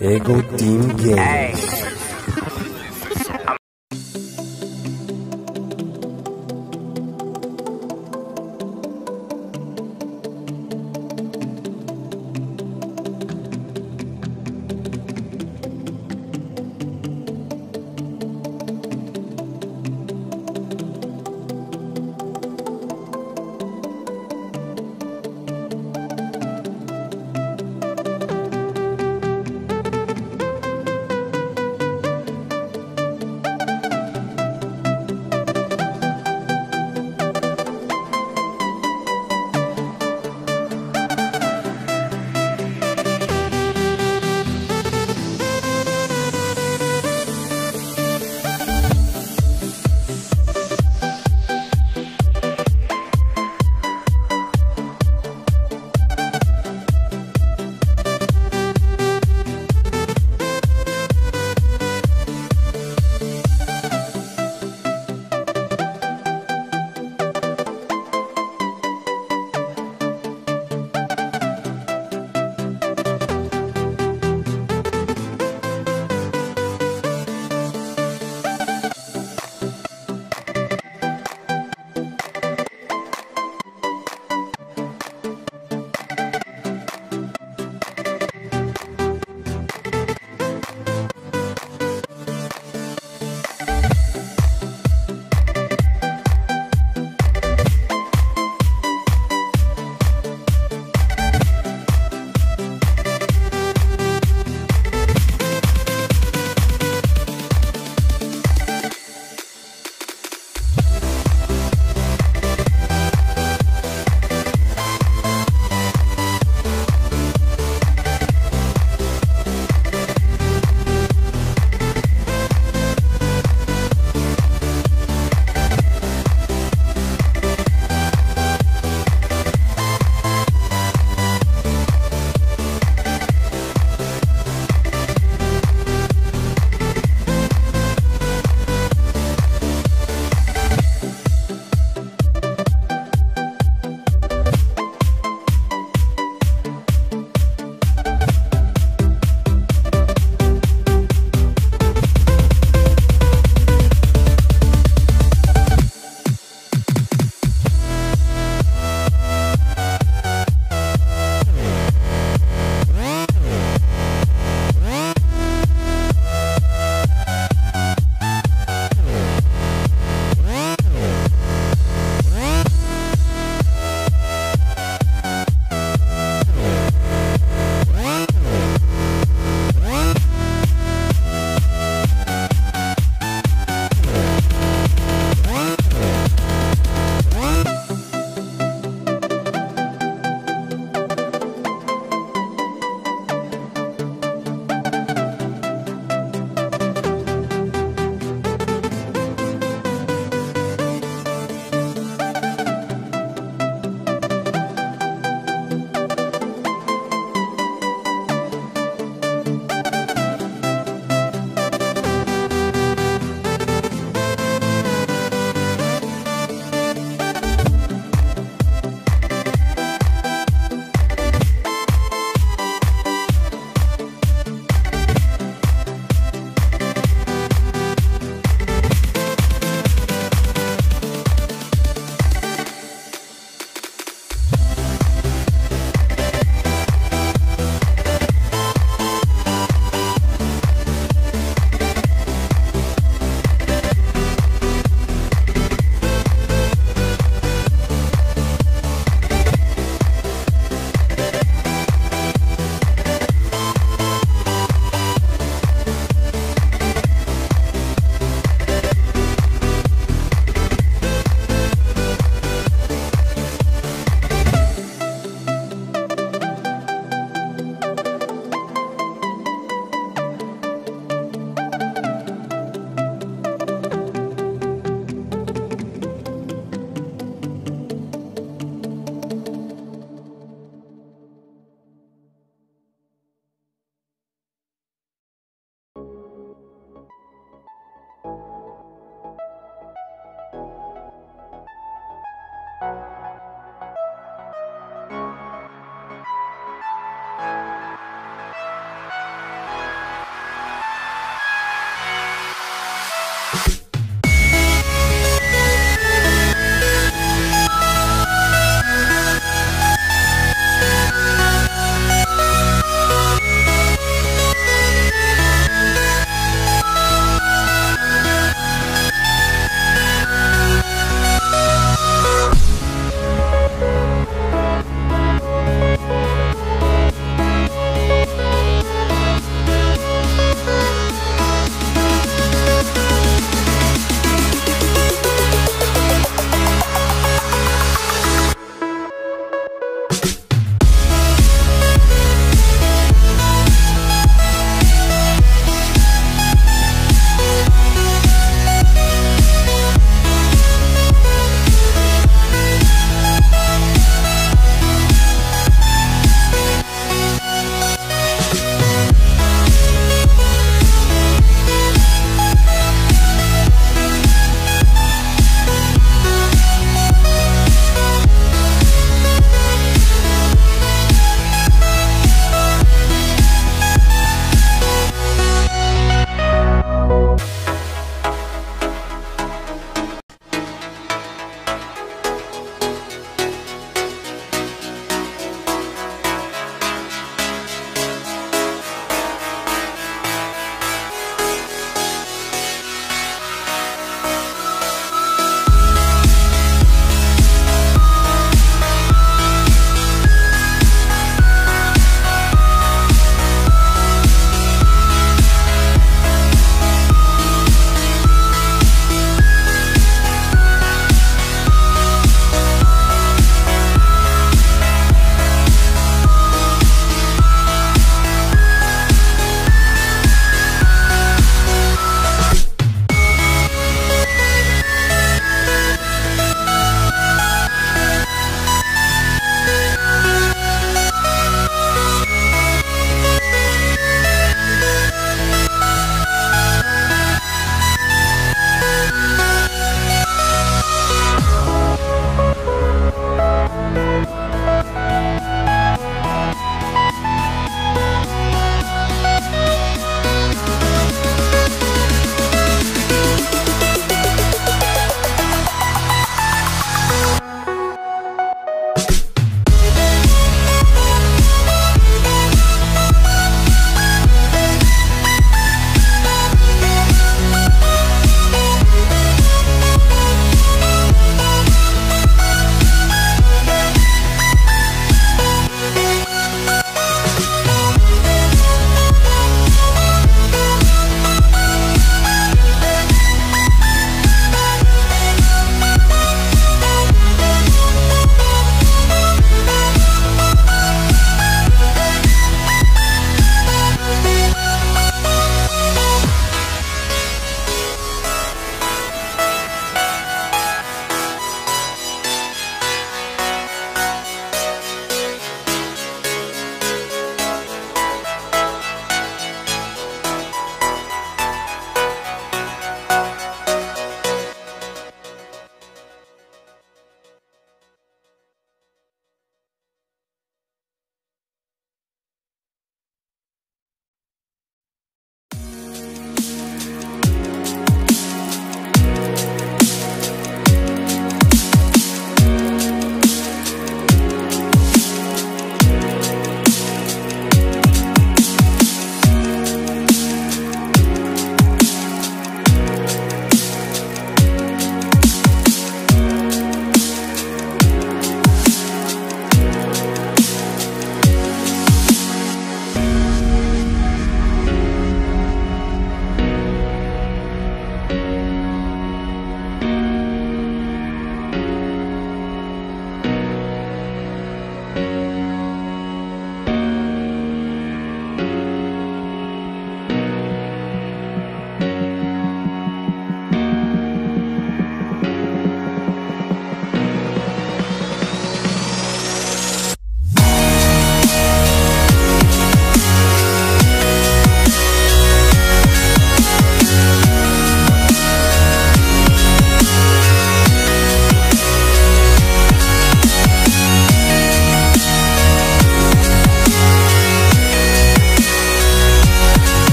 Ego Team Games.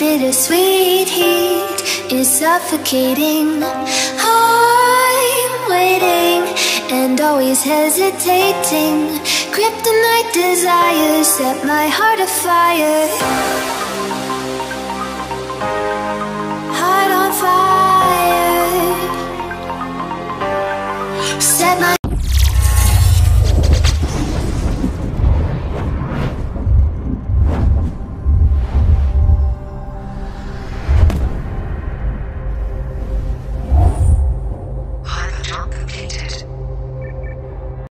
Bittersweet heat is suffocating. I'm waiting and always hesitating. Kryptonite desires set my heart afire.